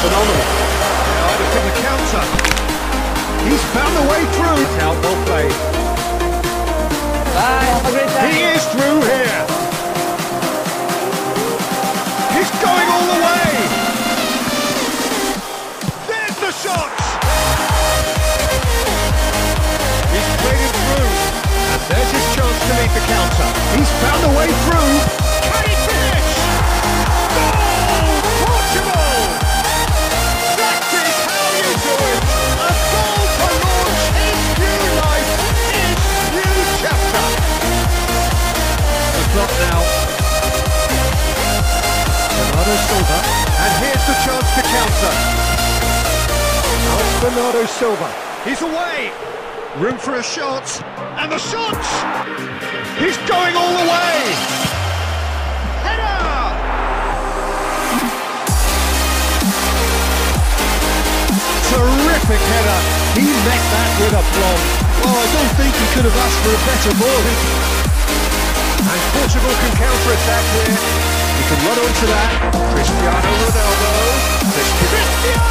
phenomenal. Now for the counter. He's found the way through. Out, well played. Bye, have a great day. He is through here. He's going all the way. There's the shot. He's played him through. And there's his chance to lead the counter. He's found a way through. Bernardo Silva. He's away. Room for a shot, and the shot! He's going all the way. Header! Terrific header. He met that with a plumb. Well, I don't think he could have asked for a better ball. And Portugal can counter-attack here. He can run onto that. Cristiano Ronaldo. Be